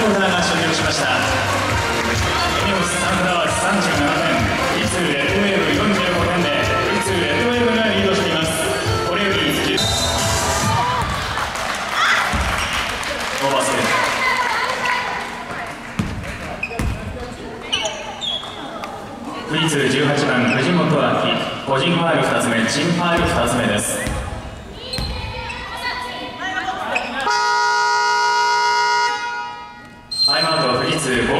コーナーが終了しました。エネオスサンフラワーズ37点富士通レッドウェーブ45点で富士通レッドウェーブがリードしています。これより10オーバーステー富士通18番藤本明。個人ファール2つ目チンファール2つ目です。Франции.